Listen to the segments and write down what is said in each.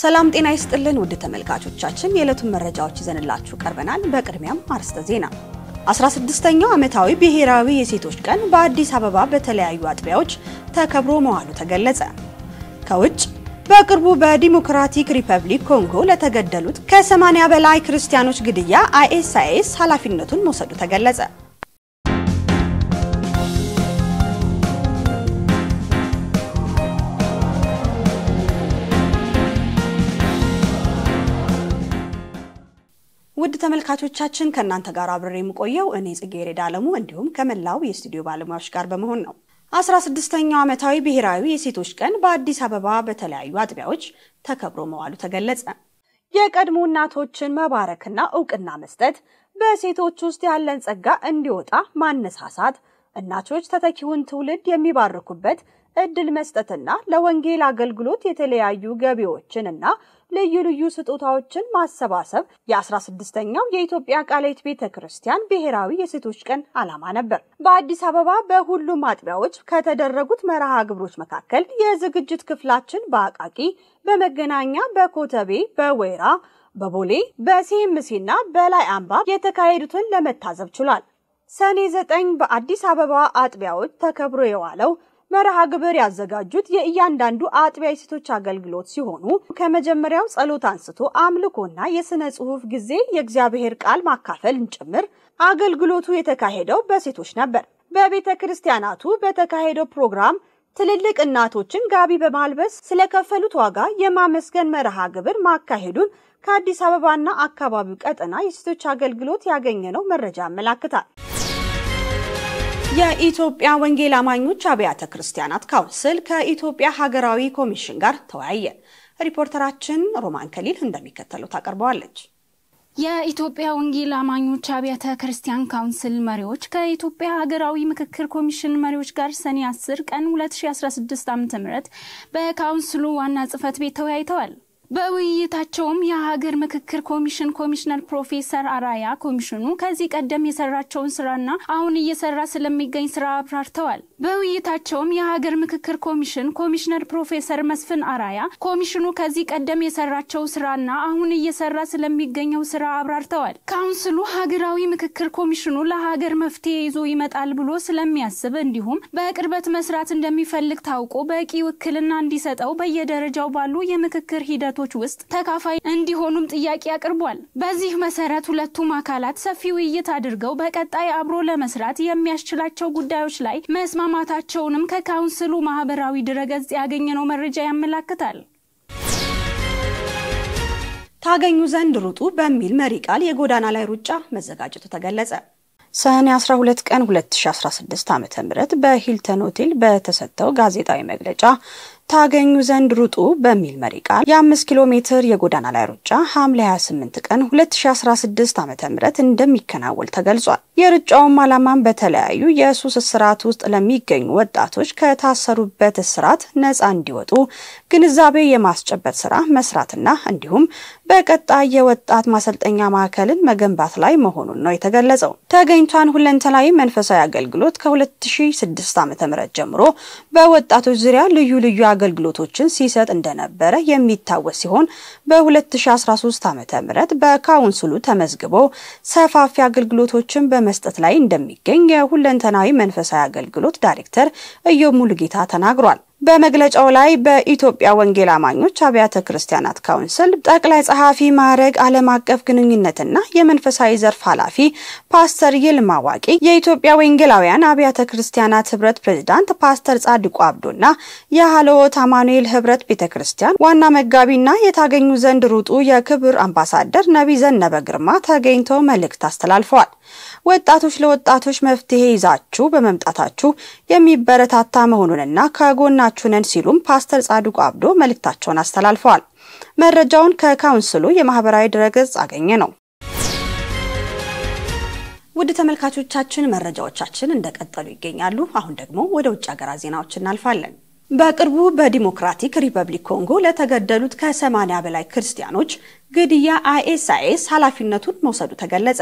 ሰላም ጤና ይስጥልን ውድ ተመልካቾቻችን፣ የዕለቱን መረጃዎች ይዘንላችሁ ቀርበናል። በቅድሚያም አርዕስተ ዜና። 16ኛው ዓመታዊ ብሔራዊ የሴቶች ቀን በአዲስ አበባ በተለያዩ አጥቢያዎች ተከብሮ መዋሉ ተገለጸ። ከውጭ በቅርቡ በዲሞክራቲክ ሪፐብሊክ ኮንጎ ለተገደሉት ከ80 በላይ ክርስቲያኖች ግድያ አይኤስአይኤስ ኃላፊነቱን መውሰዱ ተገለጸ። ተመልካቾቻችን ከእናንተ ጋር አብሬ የምቆየው እኔ ጽጌረዳ አለሙ እንዲሁም ከመላው የስቱዲዮ ባለሙያዎች ጋር በመሆን ነው። 16ኛው ዓመታዊ ብሔራዊ የሴቶች ቀን በአዲስ አበባ በተለያዩ አጥቢያዎች ተከብሮ መዋሉ ተገለጸ። የቀድሞ እናቶችን መባረክና እውቅና መስጠት፣ በሴቶች ውስጥ ያለን ጸጋ እንዲወጣ ማነሳሳት፣ እናቶች ተተኪውን ትውልድ የሚባርኩበት እድል መስጠትና ለወንጌል አገልግሎት የተለያዩ ገቢዎችን እና ልዩ ልዩ ስጦታዎችን ማሰባሰብ የ16ኛው የኢትዮጵያ ቃልዮት ቤተ ክርስቲያን ብሔራዊ የሴቶች ቀን ዓላማ ነበር። በአዲስ አበባ በሁሉም አጥቢያዎች ከተደረጉት መርሃ ግብሮች መካከል የዝግጅት ክፍላችን በአቃቂ፣ በመገናኛ፣ በኮተቤ፣ በወይራ፣ በቦሌ፣ በሲኤምሲና በላይ አምባ የተካሄዱትን ለመታዘብ ችሏል። ሰኔ ዘጠኝ በአዲስ አበባ አጥቢያዎች ተከብሮ የዋለው መርሃ ግብር ያዘጋጁት የእያንዳንዱ አጥቢያ የሴቶች አገልግሎት ሲሆኑ ከመጀመሪያው ጸሎት አንስቶ አምልኮና የሥነ ጽሑፍ ጊዜ የእግዚአብሔር ቃል ማካፈልን ጭምር አገልግሎቱ የተካሄደው በሴቶች ነበር። በቤተ ክርስቲያናቱ በተካሄደው ፕሮግራም ትልልቅ እናቶችን ጋቢ በማልበስ ስለከፈሉት ዋጋ የማመስገን መርሃ ግብር ማካሄዱን ከአዲስ አበባና አካባቢው ቀጠና የሴቶች አገልግሎት ያገኘነው መረጃ ያመላክታል። የኢትዮጵያ ወንጌል አማኞች አብያተ ክርስቲያናት ካውንስል ከኢትዮጵያ ሀገራዊ ኮሚሽን ጋር ተወያየ። ሪፖርተራችን ሮማን ከሊል እንደሚከተለው ታቀርበዋለች። የኢትዮጵያ ወንጌል አማኞች አብያተ ክርስቲያን ካውንስል መሪዎች ከኢትዮጵያ ሀገራዊ ምክክር ኮሚሽን መሪዎች ጋር ሰኔ 10 ቀን 2016 ዓ.ም በካውንስሉ ዋና ጽሕፈት ቤት ተወያይተዋል። በውይይታቸውም የሀገር ምክክር ኮሚሽን ኮሚሽነር ፕሮፌሰር አራያ ኮሚሽኑ ከዚህ ቀደም የሰራቸውን ስራና አሁን እየሰራ ስለሚገኝ ስራ አብራርተዋል። በውይይታቸውም የሀገር ምክክር ኮሚሽን ኮሚሽነር ፕሮፌሰር መስፍን አራያ ኮሚሽኑ ከዚህ ቀደም የሰራቸው ስራና አሁን እየሰራ ስለሚገኘው ስራ አብራርተዋል። ካውንስሉ ሀገራዊ ምክክር ኮሚሽኑ ለሀገር መፍትሄ ይዞ ይመጣል ብሎ ስለሚያስብ እንዲሁም በቅርበት መስራት እንደሚፈልግ ታውቆ በቂ ውክልና እንዲሰጠው በየደረጃው ባሉ የምክክር ሂደቱ ውስጥ ተካፋይ እንዲሆኑም ጥያቄ አቅርቧል። በዚህ መሰረት ሁለቱም አካላት ሰፊ ውይይት አድርገው በቀጣይ አብሮ ለመስራት የሚያስችላቸው ጉዳዮች ላይ መስማማታቸውንም ከካውንስሉ ማህበራዊ ድረገጽ ያገኘነው መረጃ ያመላክታል። ታገኙ ዘንድ ሩጡ በሚል መሪ ቃል የጎዳና ላይ ሩጫ መዘጋጀቱ ተገለጸ። ሰኔ 12 ቀን 2016 ዓ.ም በሂልተን ሆቴል በተሰጠው ጋዜጣዊ መግለጫ ታገኙ ዘንድ ሩጡ በሚል መሪ ቃል የ5 ኪሎ ሜትር የጎዳና ላይ ሩጫ ሐምሌ 28 ቀን 2016 ዓ.ም እንደሚከናወን ተገልጿል። የሩጫውም ዓላማም በተለያዩ የሱስ እስራት ውስጥ ለሚገኙ ወጣቶች ከታሰሩበት እስራት ነፃ እንዲወጡ ግንዛቤ የማስጨበጥ ስራ መስራትና እንዲሁም በቀጣይ የወጣት ማሰልጠኛ ማዕከልን መገንባት ላይ መሆኑን ነው የተገለጸው። ተገኝቷን ሁለንተናዊ መንፈሳዊ አገልግሎት ከ2006 ዓ.ም ጀምሮ በወጣቶች ዙሪያ ልዩ ልዩ አገልግሎቶችን ሲሰጥ እንደነበረ የሚታወስ ሲሆን በ2013 ዓ.ም በካውንስሉ ተመዝግቦ ሰፋፊ አገልግሎቶችን በመስጠት ላይ እንደሚገኝ የሁለንተናዊ መንፈሳዊ አገልግሎት ዳይሬክተር እዮብ ሙሉጌታ ተናግሯል። በመግለጫው ላይ በኢትዮጵያ ወንጌል አማኞች አብያተ ክርስቲያናት ካውንስል ጠቅላይ ጸሐፊ ማዕረግ ዓለም አቀፍ ግንኙነትና የመንፈሳዊ ዘርፍ ኃላፊ ፓስተር ይልማ ዋቂ፣ የኢትዮጵያ ወንጌላውያን አብያተ ክርስቲያናት ህብረት ፕሬዝዳንት ፓስተር ጻድቁ አብዶና የሀለወት አማኑኤል ህብረት ቤተ ክርስቲያን ዋና መጋቢና የታገኙ ዘንድ ሩጡ የክብር አምባሳደር ነቢይ ዘነበ ግርማ ተገኝተው መልእክት አስተላልፈዋል። ወጣቶች ለወጣቶች መፍትሄ ይዛችሁ በመምጣታችሁ የሚበረታታ መሆኑንና ከጎናችሁ ነን ሲሉም ፓስተር ጻድቁ አብዶ መልእክታቸውን አስተላልፈዋል። መረጃውን ከካውንስሉ የማህበራዊ ድረገጽ አገኘ ነው። ውድ ተመልካቾቻችን መረጃዎቻችን እንደቀጠሉ ይገኛሉ። አሁን ደግሞ ወደ ውጭ ሀገራት ዜናዎች እናልፋለን። በቅርቡ በዲሞክራቲክ ሪፐብሊክ ኮንጎ ለተገደሉት ከ80 በላይ ክርስቲያኖች ግድያ አይኤስአይኤስ ኃላፊነቱን መውሰዱ ተገለጸ።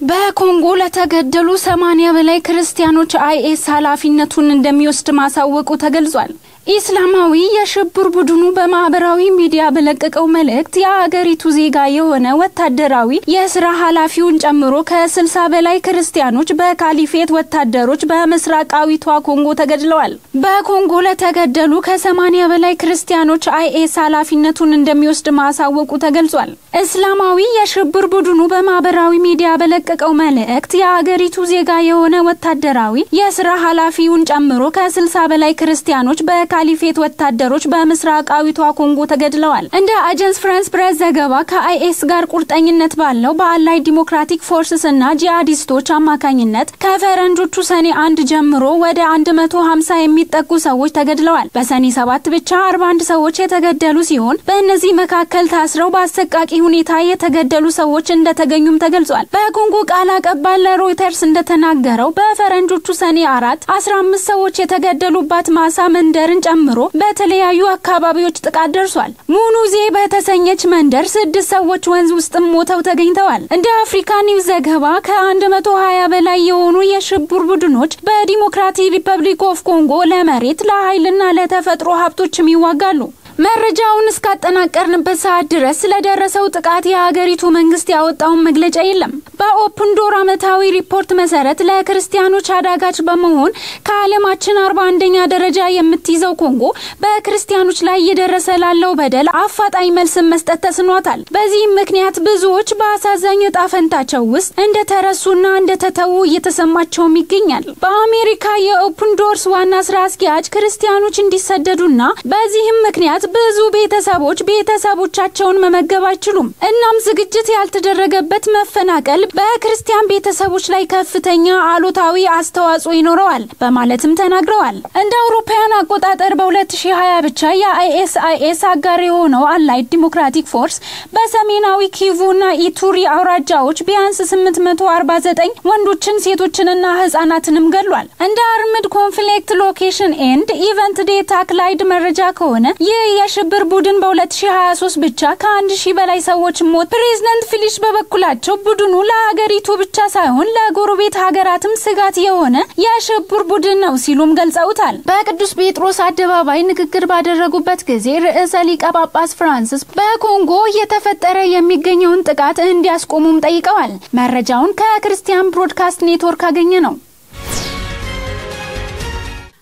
በኮንጎ ለተገደሉ 80 በላይ ክርስቲያኖች አይኤስ ኃላፊነቱን እንደሚወስድ ማሳወቁ ተገልጿል። ኢስላማዊ የሽብር ቡድኑ በማህበራዊ ሚዲያ በለቀቀው መልእክት የአገሪቱ ዜጋ የሆነ ወታደራዊ የስራ ኃላፊውን ጨምሮ ከስልሳ በላይ ክርስቲያኖች በካሊፌት ወታደሮች በምስራቃዊቷ ኮንጎ ተገድለዋል። በኮንጎ ለተገደሉ ከሰማኒያ በላይ ክርስቲያኖች አይኤስ ኃላፊነቱን እንደሚወስድ ማሳወቁ ተገልጿል። እስላማዊ የሽብር ቡድኑ በማህበራዊ ሚዲያ በለቀቀው መልእክት የአገሪቱ ዜጋ የሆነ ወታደራዊ የስራ ኃላፊውን ጨምሮ ከስልሳ በላይ ክርስቲያኖች በካሊፌት ወታደሮች በምስራቃዊቷ ኮንጎ ተገድለዋል። እንደ አጀንስ ፍራንስ ፕሬስ ዘገባ ከአይኤስ ጋር ቁርጠኝነት ባለው በ Allied Democratic Forces እና ጂሃዲስቶች አማካኝነት ከፈረንጆቹ ሰኔ አንድ ጀምሮ ወደ 150 የሚጠጉ ሰዎች ተገድለዋል። በሰኔ ሰባት ብቻ 41 ሰዎች የተገደሉ ሲሆን በእነዚህ መካከል ታስረው በአሰቃቂ ሁኔታ የተገደሉ ሰዎች እንደተገኙም ተገልጿል። በኮንጎ ቃል አቀባይ ለሮይተርስ እንደተናገረው በፈረንጆቹ ሰኔ አራት 15 ሰዎች የተገደሉባት ማሳ መንደርን ጨምሮ በተለያዩ አካባቢዎች ጥቃት ደርሷል። ሙኑዜ በተሰኘች መንደር ስድስት ሰዎች ወንዝ ውስጥም ሞተው ተገኝተዋል። እንደ አፍሪካ ኒውስ ዘገባ ከ120 በላይ የሆኑ የሽብር ቡድኖች በ Democratic Republic of ኮንጎ ለመሬት ለኃይልና ለተፈጥሮ ሀብቶችም ይዋጋሉ። መረጃውን እስካጠናቀርንበት ሰዓት ድረስ ስለደረሰው ጥቃት የሀገሪቱ መንግስት ያወጣውን መግለጫ የለም። በ Open Door ዓመታዊ ሪፖርት መሰረት ለክርስቲያኖች አዳጋች በመሆን ከዓለማችን አርባ አንደኛ ደረጃ የምትይዘው ኮንጎ በክርስቲያኖች ላይ እየደረሰ ላለው በደል አፋጣኝ መልስን መስጠት ተስኗታል። በዚህም ምክንያት ብዙዎች በአሳዛኝ እጣ ፈንታቸው ውስጥ እንደተረሱና እንደተተዉ እየተሰማቸውም ይገኛል። በአሜሪካ የ Open Doors ዋና ስራ አስኪያጅ ክርስቲያኖች እንዲሰደዱና በዚህም ምክንያት ብዙ ቤተሰቦች ቤተሰቦቻቸውን መመገብ አይችሉም። እናም ዝግጅት ያልተደረገበት መፈናቀል በክርስቲያን ቤተሰቦች ላይ ከፍተኛ አሉታዊ አስተዋጽኦ ይኖረዋል በማለትም ተናግረዋል። እንደ አውሮፓውያን አቆጣጠር በ2020 ብቻ የ ISIS አጋር የሆነው Allied Democratic Force በሰሜናዊ ኪቩና ኢቱሪ አውራጃዎች ቢያንስ 849 ወንዶችን ሴቶችንና ህጻናትንም ገድሏል። እንደ Armed Conflict Location and Event Data ACLED መረጃ ከሆነ ይህ የሽብር ቡድን በ2023 ብቻ ከአንድ ሺህ በላይ ሰዎች ሞት። ፕሬዝደንት ፊሊክስ በበኩላቸው ቡድኑ ለሀገሪቱ ብቻ ሳይሆን ለጎረቤት ሀገራትም ስጋት የሆነ የሽብር ቡድን ነው ሲሉም ገልጸውታል። በቅዱስ ጴጥሮስ አደባባይ ንግግር ባደረጉበት ጊዜ ርዕሰ ሊቀ ጳጳስ ፍራንሲስ በኮንጎ እየተፈጠረ የሚገኘውን ጥቃት እንዲያስቆሙም ጠይቀዋል። መረጃውን ከክርስቲያን ብሮድካስት ኔትወርክ አገኘ ነው።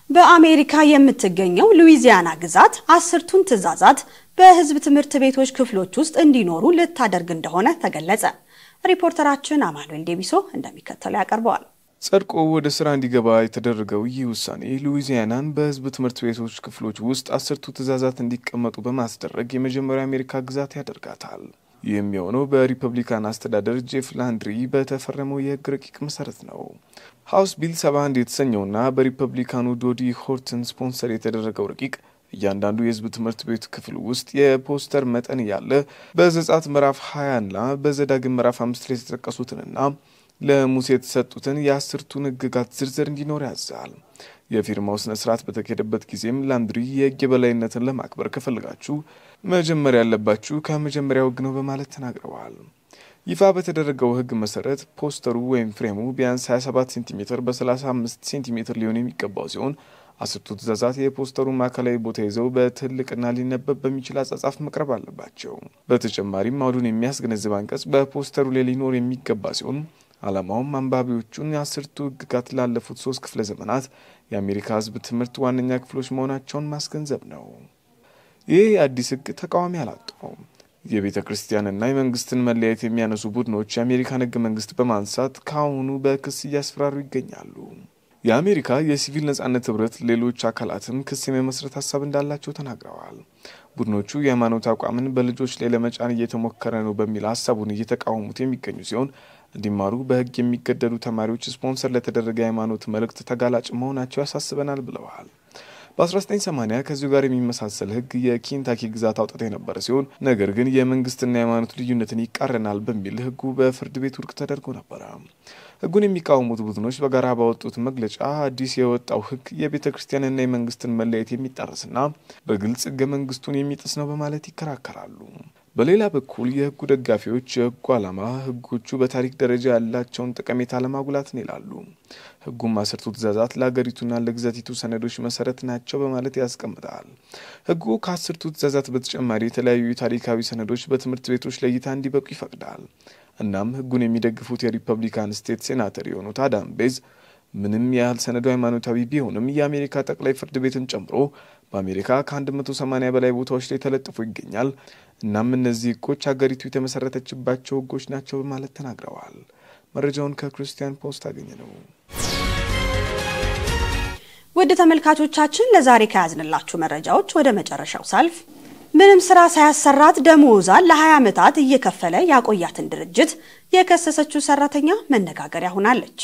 በአሜሪካ የምትገኘው ሉዊዚያና ግዛት አስርቱን ትዕዛዛት በሕዝብ ትምህርት ቤቶች ክፍሎች ውስጥ እንዲኖሩ ልታደርግ እንደሆነ ተገለጸ። ሪፖርተራችን አማኑኤል ዴቢሶ እንደሚከተለው ያቀርበዋል። ጸድቆ ወደ ስራ እንዲገባ የተደረገው ይህ ውሳኔ ሉዊዚያናን በሕዝብ ትምህርት ቤቶች ክፍሎች ውስጥ አስርቱ ትዕዛዛት እንዲቀመጡ በማስደረግ የመጀመሪያው የአሜሪካ ግዛት ያደርጋታል። ይህም የሆነው በሪፐብሊካን አስተዳደር ጄፍ ላንድሪ በተፈረመው የህግ ረቂቅ መሰረት ነው። House Bill 71 የተሰኘውና በሪፐብሊካኑ ዶዲ ሆርትን ስፖንሰር የተደረገው ረቂቅ እያንዳንዱ የህዝብ ትምህርት ቤት ክፍል ውስጥ የፖስተር መጠን ያለ በዘጸአት ምዕራፍ 20ና በዘዳግም ምዕራፍ አምስት ላይ የተጠቀሱትንና ለሙሴ የተሰጡትን የአስርቱን ህግጋት ዝርዝር እንዲኖር ያዛል። የፊርማው ስነ ስርዓት በተካሄደበት ጊዜም ላንድሪ የህግ የበላይነትን ለማክበር ከፈለጋችሁ መጀመሪያ ያለባችሁ ከመጀመሪያው ህግ ነው በማለት ተናግረዋል። ይፋ በተደረገው ህግ መሰረት ፖስተሩ ወይም frame ኡ ቢያንስ 27 ሴንቲሜትር በ35 ሴንቲሜትር ሊሆን የሚገባው ሲሆን አስርቱ ትእዛዛት የፖስተሩ ማዕከላዊ ቦታ ይዘው በትልቅና ሊነበብ በሚችል አጻጻፍ መቅረብ አለባቸው። በተጨማሪም አውዱን የሚያስገነዝብ አንቀጽ በፖስተሩ ላይ ሊኖር የሚገባ ሲሆን ዓላማውም አንባቢዎቹን የአስርቱ ህግጋት ላለፉት ሶስት ክፍለ ዘመናት የአሜሪካ ህዝብ ትምህርት ዋነኛ ክፍሎች መሆናቸውን ማስገንዘብ ነው። ይህ አዲስ ህግ ተቃዋሚ አላጣውም። የቤተ ክርስቲያንና የመንግስትን መለያየት የሚያነሱ ቡድኖች የአሜሪካን ህገ መንግስት በማንሳት ከአሁኑ በክስ እያስፈራሩ ይገኛሉ። የአሜሪካ የሲቪል ነጻነት ህብረት ሌሎች አካላትም ክስ የመመስረት ሀሳብ እንዳላቸው ተናግረዋል። ቡድኖቹ የሃይማኖት አቋምን በልጆች ላይ ለመጫን እየተሞከረ ነው በሚል ሀሳቡን እየተቃወሙት የሚገኙ ሲሆን እንዲማሩ በህግ የሚገደዱ ተማሪዎች ስፖንሰር ለተደረገ የሃይማኖት መልእክት ተጋላጭ መሆናቸው ያሳስበናል ብለዋል። በ1980 ከዚሁ ጋር የሚመሳሰል ህግ የኬንታኪ ግዛት አውጥታ የነበረ ሲሆን ነገር ግን የመንግስትና የሃይማኖት ልዩነትን ይቃረናል በሚል ህጉ በፍርድ ቤት ውድቅ ተደርጎ ነበረ። ህጉን የሚቃወሙት ቡድኖች በጋራ ባወጡት መግለጫ አዲስ የወጣው ህግ የቤተ ክርስቲያንና የመንግስትን መለያየት የሚጣረስና በግልጽ ህገ መንግስቱን የሚጥስ ነው በማለት ይከራከራሉ። በሌላ በኩል የህጉ ደጋፊዎች የህጉ ዓላማ ህጎቹ በታሪክ ደረጃ ያላቸውን ጠቀሜታ ለማጉላት ነው ይላሉ። ህጉም አስርቱ ትእዛዛት ለሀገሪቱና ለግዛቲቱ ሰነዶች መሰረት ናቸው በማለት ያስቀምጣል። ህጉ ከአስርቱ ትእዛዛት በተጨማሪ የተለያዩ ታሪካዊ ሰነዶች በትምህርት ቤቶች ለእይታ እንዲበቁ ይፈቅዳል። እናም ህጉን የሚደግፉት የሪፐብሊካን state senator የሆኑት አዳም ቤዝ ምንም ያህል ሰነዱ ሃይማኖታዊ ቢሆንም የአሜሪካ ጠቅላይ ፍርድ ቤትን ጨምሮ በአሜሪካ ከ180 በላይ ቦታዎች ላይ ተለጥፎ ይገኛል። እናም እነዚህ ህጎች ሀገሪቱ የተመሰረተችባቸው ህጎች ናቸው በማለት ተናግረዋል። መረጃውን ከ Christian Post ያገኘነው። ውድ ተመልካቾቻችን ለዛሬ ከያዝንላችሁ መረጃዎች ወደ መጨረሻው ሳልፍ ምንም ስራ ሳያሰራት ደሞዟን ለ20 ዓመታት እየከፈለ ያቆያትን ድርጅት የከሰሰችው ሰራተኛ መነጋገሪያ ሆናለች።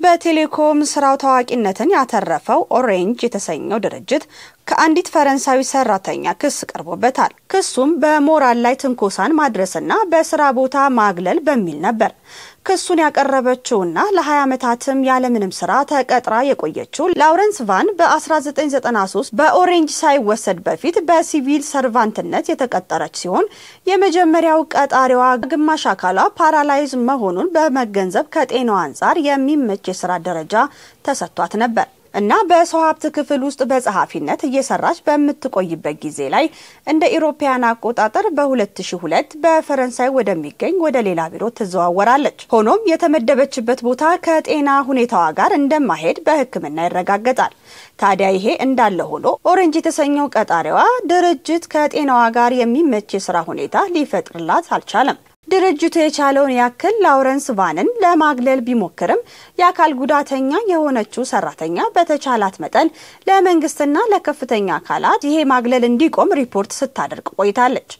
በቴሌኮም ስራው ታዋቂነትን ያተረፈው Orange የተሰኘው ድርጅት ከአንዲት ፈረንሳዊ ሰራተኛ ክስ ቀርቦበታል። ክሱም በሞራል ላይ ትንኮሳን ማድረስና በስራ ቦታ ማግለል በሚል ነበር። ክሱን ያቀረበችውና ለ20 ዓመታትም ያለምንም ስራ ተቀጥራ የቆየችው ላውረንስ ቫን በ1993 በ Orange ሳይወሰድ በፊት በ civil servant ነት የተቀጠረች ሲሆን የመጀመሪያው ቀጣሪዋ ግማሽ አካሏ paralyze መሆኑን በመገንዘብ ከጤናዋ አንጻር የሚመች የስራ ደረጃ ተሰጥቷት ነበር እና በሰው ሀብት ክፍል ውስጥ በጸሐፊነት እየሰራች በምትቆይበት ጊዜ ላይ እንደ አውሮፓውያን አቆጣጠር በ2002 በፈረንሳይ ወደሚገኝ ወደ ሌላ ቢሮ ትዘዋወራለች። ሆኖም የተመደበችበት ቦታ ከጤና ሁኔታዋ ጋር እንደማይሄድ በሕክምና ይረጋገጣል። ታዲያ ይሄ እንዳለ ሆኖ Orange የተሰኘው ቀጣሪዋ ድርጅት ከጤናዋ ጋር የሚመች የስራ ሁኔታ ሊፈጥርላት አልቻለም። ድርጅቱ የቻለውን ያክል ላውረንስ ቫንን ለማግለል ቢሞክርም የአካል ጉዳተኛ የሆነችው ሰራተኛ በተቻላት መጠን ለመንግስትና ለከፍተኛ አካላት ይሄ ማግለል እንዲቆም ሪፖርት ስታደርግ ቆይታለች።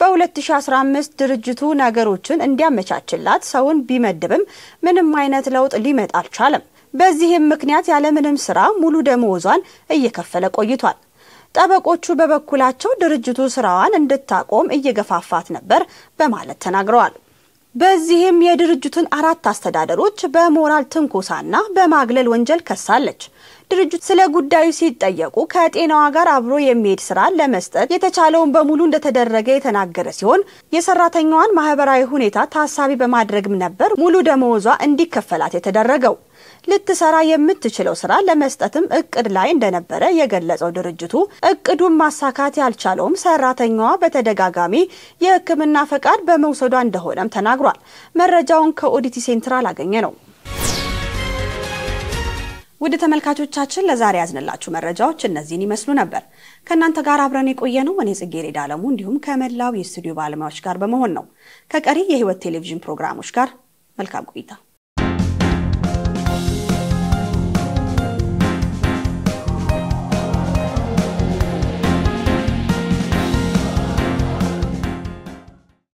በ2015 ድርጅቱ ነገሮችን እንዲያመቻችላት ሰውን ቢመድብም ምንም አይነት ለውጥ ሊመጣ አልቻለም። በዚህም ምክንያት ያለምንም ስራ ሙሉ ደመወዟን እየከፈለ ቆይቷል። ጠበቆቹ በበኩላቸው ድርጅቱ ስራዋን እንድታቆም እየገፋፋት ነበር በማለት ተናግረዋል። በዚህም የድርጅቱን አራት አስተዳደሮች በሞራል ትንኮሳና በማግለል ወንጀል ከሳለች። ድርጅቱ ስለ ጉዳዩ ሲጠየቁ ከጤናዋ ጋር አብሮ የሚሄድ ስራ ለመስጠት የተቻለውን በሙሉ እንደተደረገ የተናገረ ሲሆን የሰራተኛዋን ማህበራዊ ሁኔታ ታሳቢ በማድረግም ነበር ሙሉ ደመወዟ እንዲከፈላት የተደረገው። ልትሰራ የምትችለው ስራ ለመስጠትም እቅድ ላይ እንደነበረ የገለጸው ድርጅቱ እቅዱን ማሳካት ያልቻለውም ሰራተኛዋ በተደጋጋሚ የሕክምና ፈቃድ በመውሰዷ እንደሆነም ተናግሯል። መረጃውን ከኦዲቲ ሴንትራል አገኘ ነው። ውድ ተመልካቾቻችን ለዛሬ ያዝንላችሁ መረጃዎች እነዚህን ይመስሉ ነበር። ከእናንተ ጋር አብረን የቆየ ነው እኔ ጽጌረዳ አለሙ እንዲሁም ከመላው የስቱዲዮ ባለሙያዎች ጋር በመሆን ነው። ከቀሪ የህይወት ቴሌቪዥን ፕሮግራሞች ጋር መልካም ቆይታ